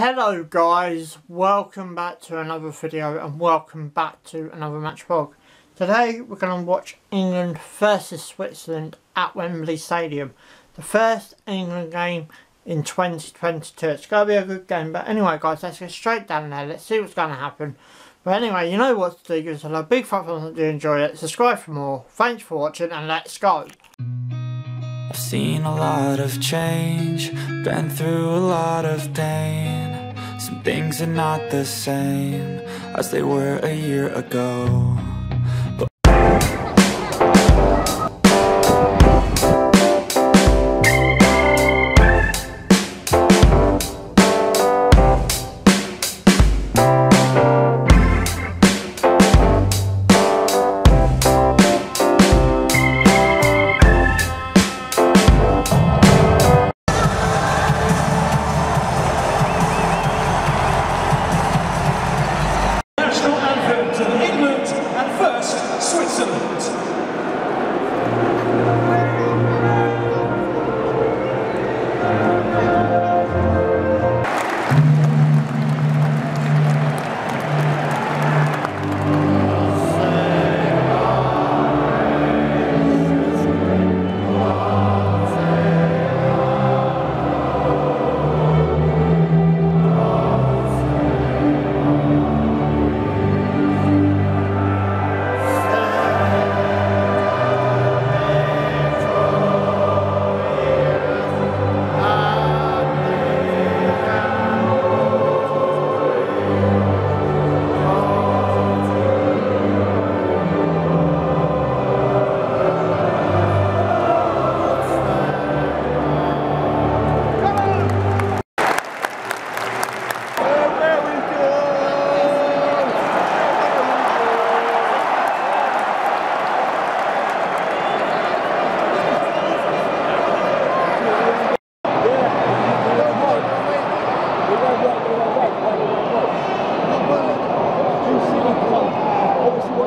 Hello guys, welcome back to another video and welcome back to another match vlog. Today we're going to watch England versus Switzerland at Wembley Stadium. The first England game in 2022. It's going to be a good game but anyway guys let's get straight down there, let's see what's going to happen. But anyway, you know what to do, give us a big thumbs up if you enjoy it, subscribe for more, thanks for watching and let's go. I've seen a lot of change, been through a lot of pain. Some things are not the same as they were a year ago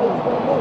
Thank you.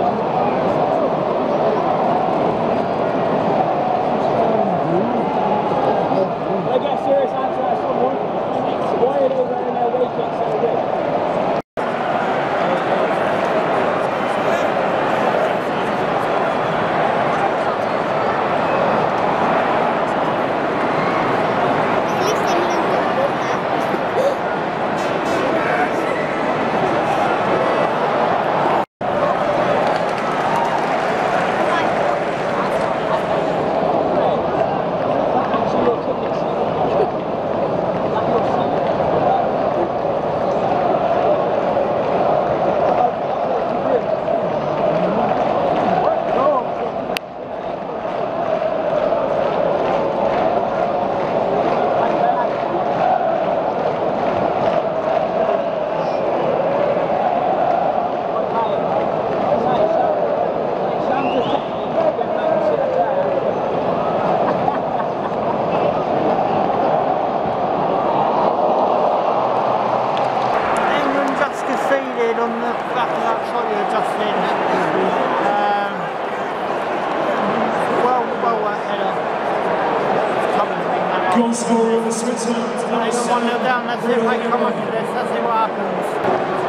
Um, Goal scorer for Switzerland. 1 0 down, let's see if they come up to this, let's see what happens.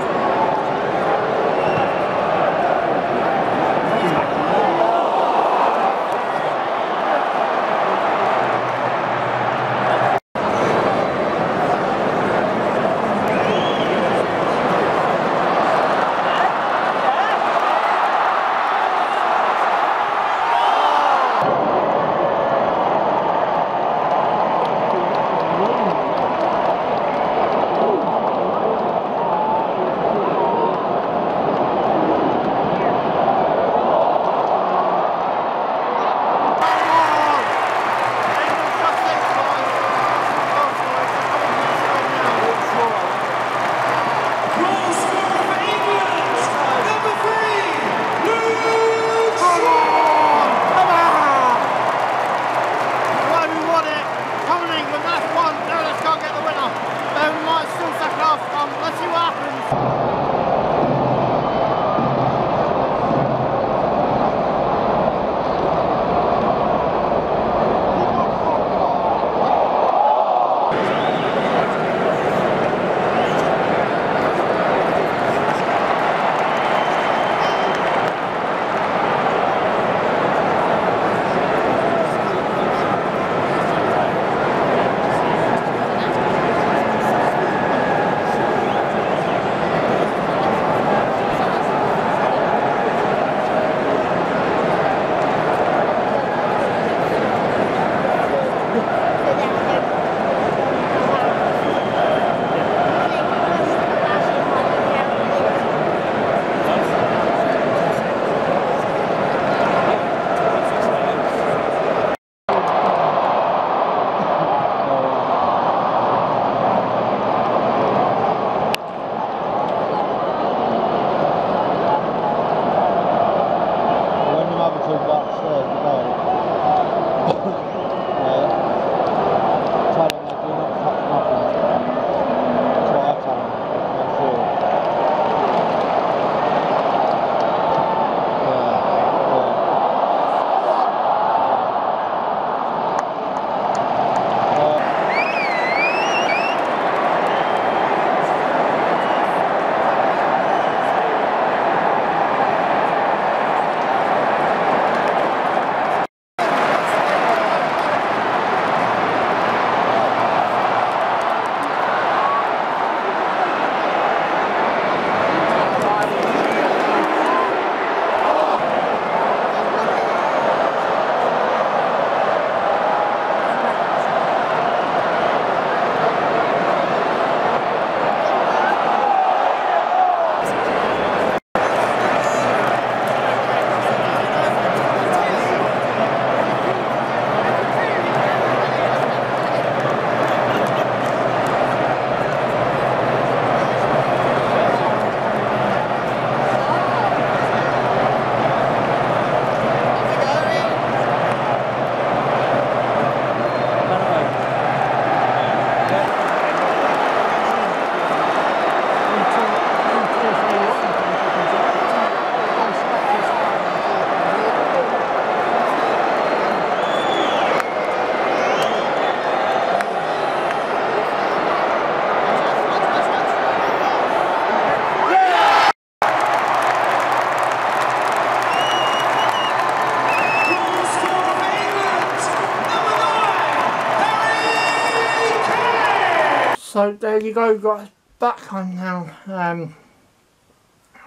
So there you go, guys. Back on now. Um,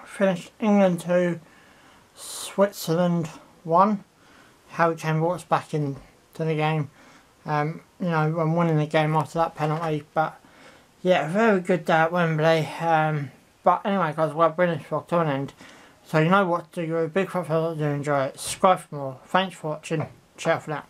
finished England 2, Switzerland 1. Harry us back into the game. Um, you know, I'm winning the game after that penalty. But yeah, very good day at Wembley. Um, but anyway, guys, we're this vlog to an end. So you know what to do. Big fan, do enjoy it. Subscribe for more. Thanks for watching. Ciao for now.